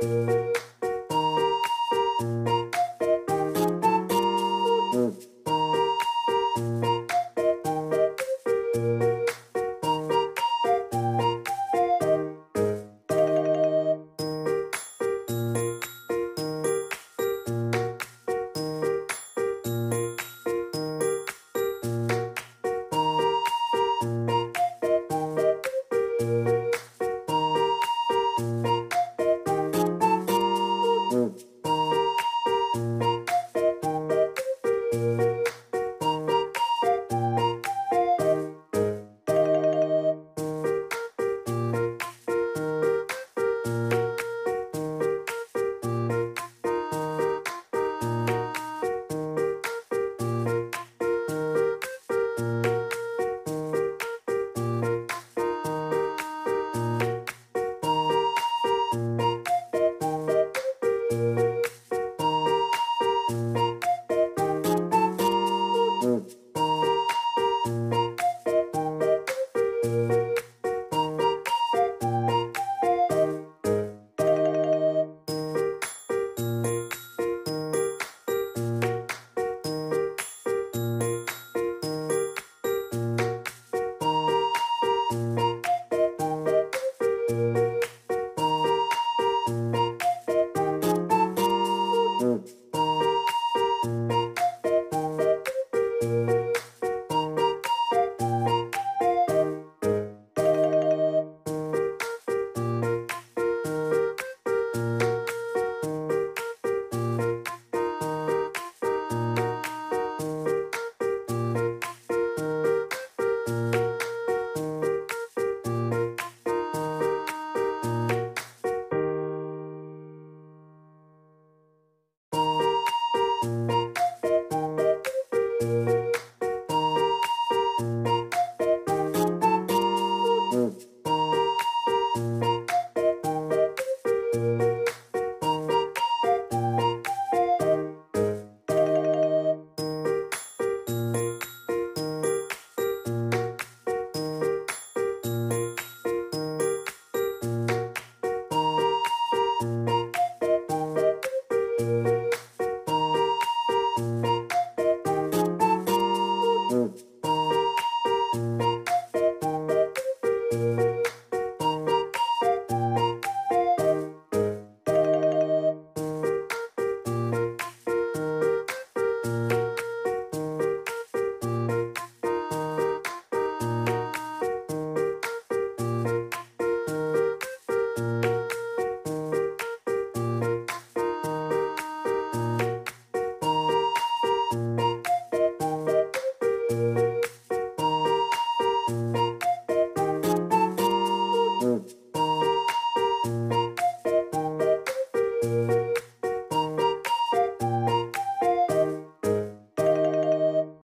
Música